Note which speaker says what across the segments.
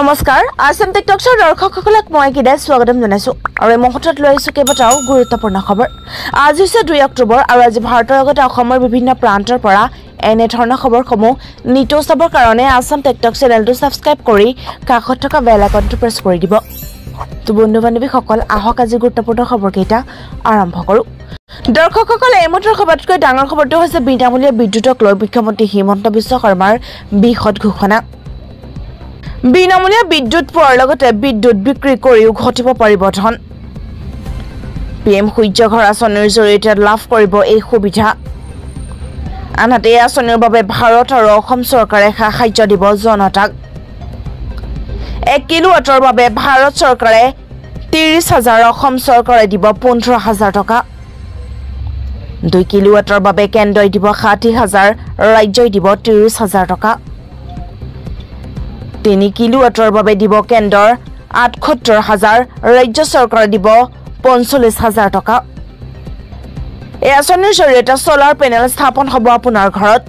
Speaker 1: নমস্কাৰ আছাম টিকটকছৰ দৰ্শকসকলক মই কিদায় স্বাগতম জনাইছোঁ আৰু এই মুহূৰ্তত লৈ আহিছোঁ কেইবাটাও গুৰুত্বপূৰ্ণ খবৰ আজি হৈছে দুই অক্টোবৰ আৰু আজি ভাৰতৰ লগতে অসমৰ বিভিন্ন প্ৰান্তৰ পৰা এনেধৰণৰ খবৰসমূহ নিতৌ চাবৰ কাৰণে আছাম টেকটক চেনেলটো ছাবস্ক্ৰাইব কৰি কাষত থকা বেল আইকনটো প্ৰেছ কৰি দিব ত' বন্ধু বান্ধৱীসকল আহক আজি গুৰুত্বপূৰ্ণ খবৰকেইটা আৰম্ভ কৰোঁ দৰ্শকসকল এইমূৰ্তৰ সবাতোতকৈ ডাঙৰ খবৰটো হৈছে বিনামূলীয়া বিদ্যুতক লৈ মুখ্যমন্ত্ৰী হিমন্ত বিশ্ব শৰ্মাৰ বিশদ ঘোষণা বিনামূলীয়া বিদ্যুৎ পোৱাৰ লগতে বিদ্যুৎ বিক্ৰী কৰিও ঘটিব পাৰিব ধন পি এম সূৰ্য ঘৰ আঁচনিৰ জৰিয়তে লাভ কৰিব এই সুবিধা আনহাতে এই আঁচনিৰ বাবে ভাৰত আৰু অসম চৰকাৰে সা সাহাৰ্য দিব জনতাক এক কিলোৱাটৰ বাবে ভাৰত চৰকাৰে ত্ৰিছ হাজাৰ অসম চৰকাৰে দিব পোন্ধৰ হাজাৰ টকা দুই কিলোৱাটৰ বাবে কেন্দ্ৰই দিব ষাঠি হাজাৰ ৰাজ্যই দিব ত্ৰিছ হাজাৰ টকা তিনি কিলোৱাটৰ বাবে দিব কেন্দ্ৰৰ আঠসত্তৰ হাজাৰ ৰাজ্য চৰকাৰে দিব পঞ্চল্লিছ হাজাৰ টকা এই আঁচনিৰ জৰিয়তে চলাৰ পেনেল স্থাপন হ'ব আপোনাৰ ঘৰত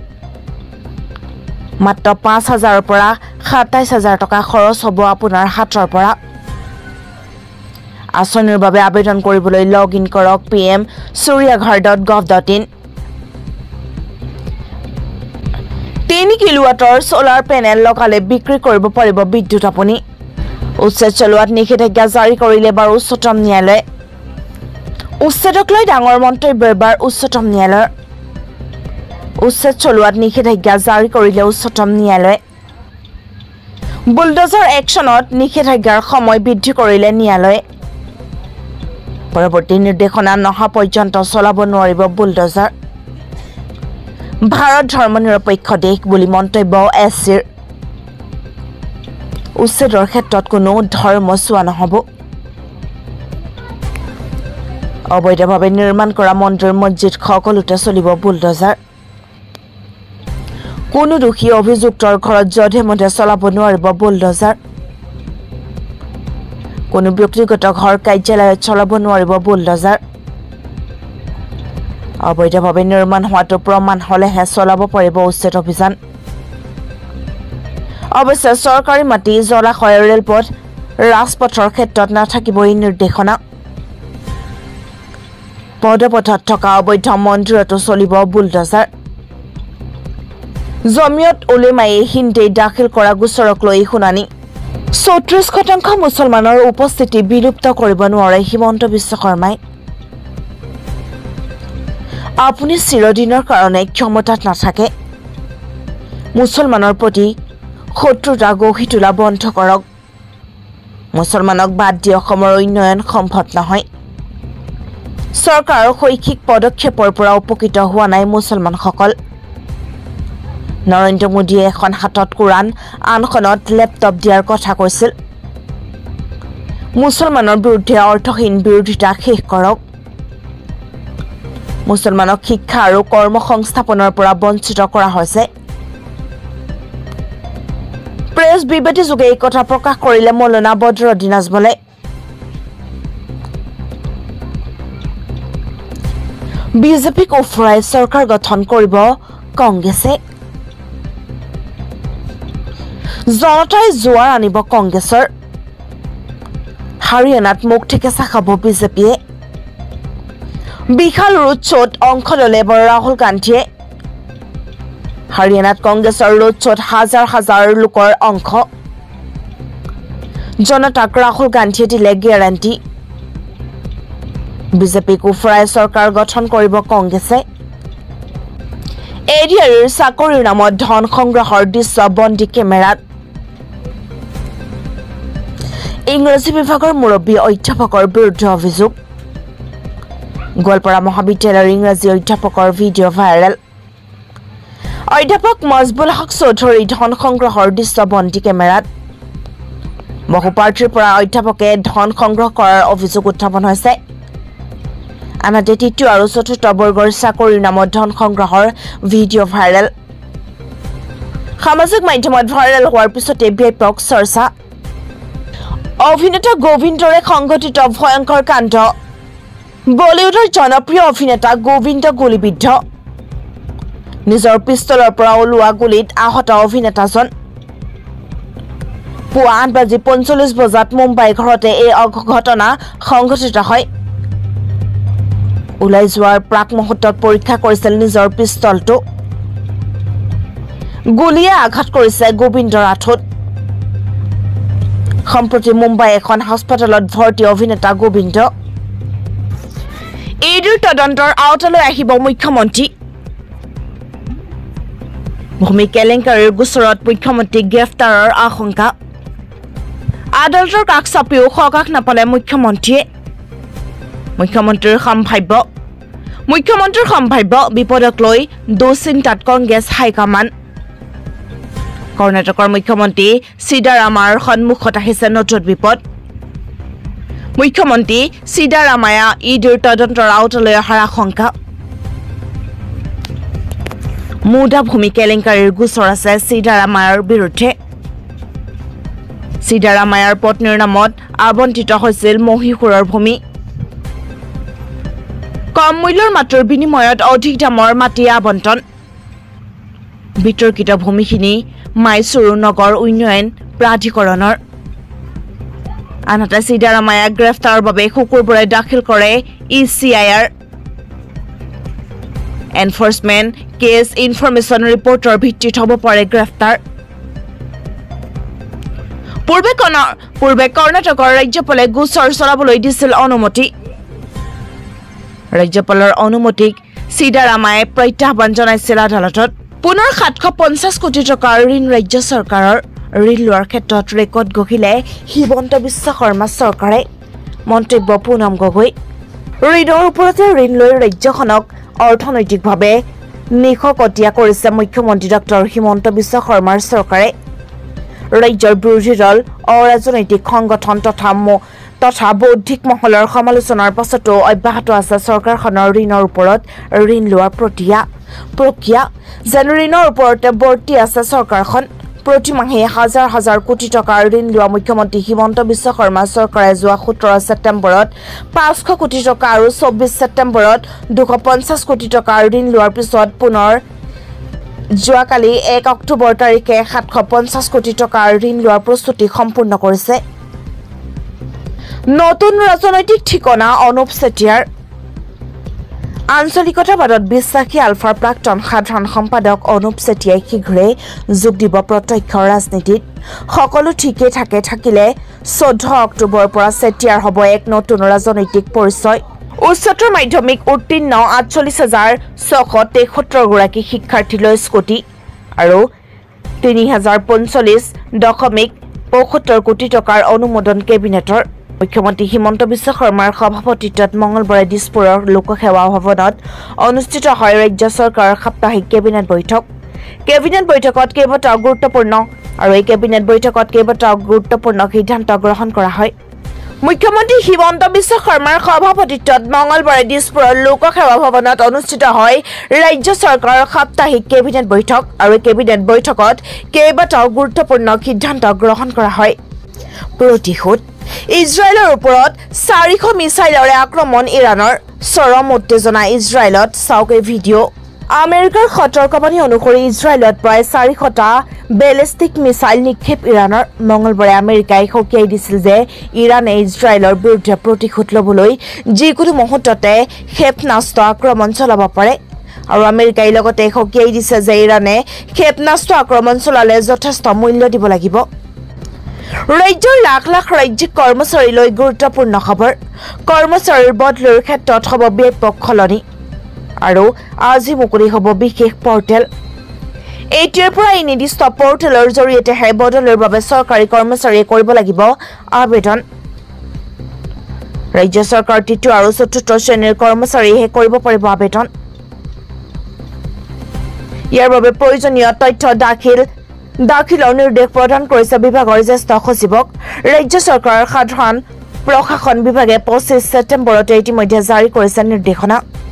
Speaker 1: মাত্ৰ পাঁচ হাজাৰৰ পৰা সাতাইছ হাজাৰ টকা খৰচ হ'ব আপোনাৰ হাতৰ পৰা আঁচনিৰ বাবে আবেদন কৰিবলৈ লগ ইন কৰক P M Suryaghar dot gov dot in তিনি কিলোৱাটৰ চলাৰ পেনেল লগালে বিক্ৰী কৰিব পাৰিব বিদ্যুৎ আপুনি উচ্ছেদ চলোৱাত নিষেধাজ্ঞা জাৰি কৰিলে বাৰু উচ্চতম ন্যায়ালয়ে উচ্ছেদক লৈ ডাঙৰ মন্তব্য এবাৰ উচ্চতম ন্যায়ালয়ৰ উচ্ছেদ চলোৱাত নিষেধাজ্ঞা জাৰি কৰিলে উচ্চতম ন্যায়ালয়ে বুলডজাৰ একশ্যনত নিষেধাজ্ঞাৰ সময় বৃদ্ধি কৰিলে ন্যায়ালয়ে পৰৱৰ্তী নিৰ্দেশনা নহা পৰ্যন্ত চলাব নোৱাৰিব বুলডজাৰ ভাৰত ধৰ্ম নিৰপেক্ষ দেশ বুলি মন্তব্য এছ চিৰ উচ্ছেদৰ ক্ষেত্ৰত কোনো ধৰ্ম চোৱা নহ'ব অবৈধভাৱে নিৰ্মাণ কৰা মন্দিৰ মছজিদ সকলোতে চলিব বুলডজাৰ কোনো দোষী অভিযুক্তৰ ঘৰত যধে মধে চলাব নোৱাৰিব বুলডজাৰ কোনো ব্যক্তিগত ঘৰ কাৰ্যালয়ত চলাব নোৱাৰিব বুলডজাৰ অবৈধভাৱে নিৰ্মাণ হোৱাটো প্ৰমাণ হ'লেহে চলাব পাৰিব উচ্ছেদ অভিযান অৱশ্যে চৰকাৰী মাটি জলাশয় ৰেলপথ ৰাজপথৰ ক্ষেত্ৰত নাথাকিবই নিৰ্দেশনা পদপথত থকা অবৈধ মন্দিৰতো চলিব বুলডজাৰ জমিয়ত উলিমায়ে হিন্দে দাখিল কৰা গোচৰক লৈ শুনানি চৌত্ৰিশ শতাংশ মুছলমানৰ উপস্থিতি বিলুপ্ত কৰিব নোৱাৰে হিমন্ত বিশ্ব শৰ্মাই আপুনি চিৰদিনৰ কাৰণে ক্ষমতাত নাথাকে মুছলমানৰ প্ৰতি শত্ৰুতা গঢ়ি তোলা বন্ধ কৰক মুছলমানক বাদ দি অসমৰ উন্নয়ন সম্ভৱ নহয় চৰকাৰৰ শৈক্ষিক পদক্ষেপৰ পৰা উপকৃত হোৱা নাই মুছলমানসকল নৰেন্দ্ৰ মোদীয়ে এখন হাতত কোৰাণ আনখনত লেপটপ দিয়াৰ কথা কৈছিল মুছলমানৰ বিৰুদ্ধে অৰ্থহীন বিৰোধিতা শেষ কৰক মুছলমানক শিক্ষা আৰু কৰ্ম সংস্থাপনৰ পৰা বঞ্চিত কৰা হৈছে প্ৰেছ বিবৃতিযোগে এই কথা প্ৰকাশ কৰিলে মলনা বদ্ৰদ্দিন আজমলে বিজেপিক উফৰাই চৰকাৰ গঠন কৰিব কংগ্ৰেছে জনতাই জোৱাৰ আনিব কংগ্ৰেছৰ হাৰিয়ানাত মুখ ঠেকেচা খাব বিজেপিয়ে বিশাল ৰোড শ্বত অংশ ললে বৰ ৰাহুল গান্ধীয়ে হাৰিয়ানাত কংগ্ৰেছৰ ৰোড শ্বত হাজাৰ হাজাৰ লোকৰ অংশ জনতাক ৰাহুল গান্ধীয়ে দিলে গেৰাণ্টি বিজেপিক উফৰাই চৰকাৰ গঠন কৰিব কংগ্ৰেছে এ ডি এৰিয়াৰ চাকৰিৰ নামত ধন সংগ্ৰহৰ দৃশ্য বন্দী কেমেৰাত ইংৰাজী বিভাগৰ মুৰব্বী অধ্যাপকৰ বিৰুদ্ধে অভিযোগ গোৱালপাৰা মহাবিদ্যালয়ৰ ইংৰাজী অধ্যাপকৰ ভিডিঅ' ভাইৰেল অধ্যাপক মজবুল হক চৌধুৰী ধন সংগ্ৰহৰ দৃশ্য বন্দী কেমেৰাত বহুপ্ৰাৰ্থীৰ পৰা অধ্যাপকে ধন সংগ্ৰহ কৰাৰ অভিযোগ উত্থাপন হৈছে আনহাতে তৃতীয় আৰু চতুৰ্থ বৰ্গৰ চাকৰিৰ নামত ধন সংগ্ৰহৰ ভিডিঅ' ভাইৰেল সামাজিক মাধ্যমত ভাইৰেল হোৱাৰ পিছতে ব্যাপক চৰ্চা অভিনেতা গোবিন্দৰে সংঘটিত ভয়ংকৰ কাণ্ড বলিউডৰ জনপ্ৰিয় অভিনেতা গোবিন্দ গুলিবিদ্ধ নিজৰ পিষ্টলৰ পৰা ওলোৱা গুলীত আহত অভিনেতাজন পুৱা আঠ বাজি পঞ্চল্লিছ বজাত মুম্বাই ঘৰতে এই ঘটনা সংঘটিত হয় ওলাই যোৱাৰ প্ৰাক মুহূৰ্তত পৰীক্ষা কৰিছিল নিজৰ পিষ্টলটো গুলীয়ে আঘাত কৰিছে গোবিন্দ আঁঠুত সম্প্ৰতি মুম্বাই এখন হাস্পতালত ভৰ্তি অভিনেতা গোবিন্দ এইটোৰ তদন্তৰ আওতালৈ আহিব মুখ্যমন্ত্ৰী ভূমি কেলেংকাৰীৰ গোচৰত মুখ্যমন্ত্ৰীক গ্ৰেপ্তাৰৰ আশংকা আদালতৰ কাষ চাপিও সকাশ নাপালে মুখ্যমন্ত্ৰীয়ে মুখ্যমন্ত্ৰীৰ সম্ভাব্য মুখ্যমন্ত্ৰীৰ সম্ভাব্য বিপদক লৈ দুশ্চিন্তাত কংগ্ৰেছ হাইকমাণ্ড কৰ্ণাটকৰ মুখ্যমন্ত্ৰী চিদাৰামাৰ সন্মুখত আহিছে নতুন বিপদ মুখ্যমন্ত্ৰী সিদ্ধাৰামায়া ইডিৰ তদন্তৰ আওতালৈ অহাৰ আশংকা মুদা ভূমি কেলেংকাৰীৰ গোচৰ আছে সিদ্ধাৰামায়াৰ বিৰুদ্ধে সিদ্ধাৰামায়াৰ পত্নীৰ নামত আৱণ্টিত হৈছিল মহীশূৰৰ ভূমি কম মূল্যৰ মাটিৰ বিনিময়ত অধিক দামৰ মাটি আৱণ্টন বিতৰ্কিত ভূমিখিনি মাইচুৰু নগৰ উন্নয়ন প্ৰাধিকৰণৰ আনহাতে সিদ্ধাৰামায়াক গ্ৰেপ্তাৰৰ বাবে শুকুৰবোৰে দাখিল কৰে E C I R enforcement case information ৰিপৰ্টৰ ভিত্তিত হ'ব পাৰে গ্ৰেপ্তাৰ পূৰ্বে পূৰ্বে কৰ্ণাটকৰ ৰাজ্যপালে গোচৰ চলাবলৈ দিছিল অনুমতি ৰাজ্যপালৰ অনুমতিক সিদ্ধাৰামায়ে প্ৰত্যাহ্বান জনাইছিল আদালতত পুনৰ সাতশ পঞ্চাছ কোটি টকাৰ ঋণ ৰাজ্য চৰকাৰৰ ঋণ লোৱাৰ ক্ষেত্ৰত ৰেকৰ্ড গঢ়িলে হিমন্ত বিশ্ব শৰ্মা চৰকাৰে মন্তব্য পুনম গগৈ ঋণৰ ওপৰতে ঋণ লৈ ৰাজ্যখনক অৰ্থনৈতিকভাৱে নিশকটীয়া কৰিছে মুখ্যমন্ত্ৰী ডঃ হিমন্ত বিশ্ব শৰ্মাৰ চৰকাৰে ৰাজ্যৰ বিৰোধী দল অৰাজনৈতিক সংগঠন তথা তথা বৌদ্ধিক মহলৰ সমালোচনাৰ পাছতো অব্যাহত আছে চৰকাৰখনৰ ঋণৰ ওপৰত ঋণ লোৱাৰ প্ৰক্ৰিয়া প্ৰক্ৰিয়া যেন ঋণৰ ওপৰতে বৰ্তি আছে চৰকাৰখন প্ৰতি মাহে হাজাৰ হাজাৰ কোটি টকাৰ ঋণ লোৱা মুখ্যমন্ত্ৰী হিমন্ত বিশ্ব শৰ্মা চৰকাৰে যোৱা সোতৰ ছেপ্টেম্বৰত পাঁচশ কোটি টকা আৰু চৌব্বিছ ছেপ্টেম্বৰত দুশ পঞ্চাছ কোটি টকা ঋণ লোৱাৰ পিছত পুনৰ যোৱাকালি এক অক্টোবৰ তাৰিখে সাতশ পঞ্চাছ কোটি টকাৰ ঋণ লোৱাৰ প্ৰস্তুতি সম্পূৰ্ণ কৰিছে নতুন ৰাজনৈতিক ঠিকনা অনুপ চেতিয়াৰ আঞ্চলিকতাবাদত বিশ্বাসী আলফাৰ প্ৰাক্তন সাধাৰণ সম্পাদক অনুপ চেতিয়াই শীঘ্ৰে যোগ দিব প্ৰত্যক্ষ ৰাজনীতিত সকলো ঠিকেই থাকে থাকিলে চৈধ্য অক্টোবৰৰ পৰা চেতিয়াৰ হ'ব এক নতুন ৰাজনৈতিক পৰিচয় উচ্চতৰ মাধ্যমিক উত্তীৰ্ণ আঠচল্লিছ হাজাৰ ছশ তেসত্তৰগৰাকী শিক্ষাৰ্থীলৈ স্কুটি আৰু তিনি হাজাৰ পঞ্চল্লিছ দশমিক পঁয়সত্তৰ কোটি টকাৰ অনুমোদন কেবিনেটৰ মুখ্যমন্ত্ৰী হিমন্ত বিশ্ব শৰ্মাৰ সভাপতিত্বত মঙলবাৰে দিছপুৰৰ লোকসেৱা ভৱনত অনুষ্ঠিত হয় ৰাজ্য চৰকাৰৰ সাপ্তাহিক কেবিনেট বৈঠক কেবিনেট বৈঠকত কেবাটাও গুৰুত্বপূৰ্ণ আৰ এই কেবিনেট বৈঠকত কেইবাটাও গুৰুত্বপূৰ্ণ সিদ্ধান্ত গ্ৰহণ কৰা হয় মুখ্যমন্ত্ৰী হিমন্ত বিশ্ব শৰ্মাৰ সভাপতিত্বত মঙলবাৰে দিছপুৰৰ লোকসেৱা ভৱনত অনুষ্ঠিত হয় ৰাজ্য চৰকাৰৰ সাপ্তাহিক কেবিনেট বৈঠক আৰু এই কেবিনেট বৈঠকত কেইবাটাও গুৰুত্বপূৰ্ণ সিদ্ধান্ত গ্ৰহণ কৰা হয় প্ৰতিশোধ ইজৰাইলৰ ওপৰত চাৰিশ মিছাইলৰে আক্ৰমণ ইৰাণৰ চৰম উত্তেজনা ইজৰাইলত চাওক এই ভিডিঅ' আমেৰিকাৰ সতৰ্কবাণী অনুসৰি ইজৰাইলত প্ৰায় চাৰিশটা বেলেষ্টিক মিছাইল নিক্ষেপ ইৰাণৰ মঙলবাৰে আমেৰিকাই সকীয়াই দিছিল যে ইৰাণে ইজৰাইলৰ বিৰুদ্ধে প্ৰতিশোধ ল'বলৈ যিকোনো মুহূৰ্ততে ক্ষেপণাস্ত্ৰ আক্ৰমণ চলাব পাৰে আৰু আমেৰিকাই লগতে সকীয়াই দিছে যে ইৰাণে ক্ষেপণাস্ত্ৰ আক্ৰমণ চলালে যথেষ্ট মূল্য দিব লাগিব ৰাজ্যৰ লাখ লাখ ৰাজ্যিক কৰ্মচাৰীলৈ গুৰুত্বপূৰ্ণ খবৰ কৰ্মচাৰীৰ বদলিৰ ক্ষেত্ৰত হ'ব ব্যাপক সলনি আৰু আজি মুকলি হ'ব বিশেষ পৰ্টেল এইটোৰে পৰা এই নিৰ্দিষ্ট পৰ্টেলৰ জৰিয়তেহে বদলিৰ বাবে চৰকাৰী কৰ্মচাৰীয়ে কৰিব লাগিব আবেদন ৰাজ্য চৰকাৰ তৃতীয় আৰু চতুৰ্থ শ্ৰেণীৰ কৰ্মচাৰীয়েহে কৰিব পাৰিব আবেদন ইয়াৰ বাবে প্ৰয়োজনীয় তথ্য দাখিল দাখিলৰ নিৰ্দেশ প্ৰদান কৰিছে বিভাগৰ জ্যেষ্ঠ সচিবক ৰাজ্য চৰকাৰৰ সাধাৰণ প্ৰশাসন বিভাগে পঁচিছ ছেপ্টেম্বৰতে ইতিমধ্যে জাৰি কৰিছে নিৰ্দেশনা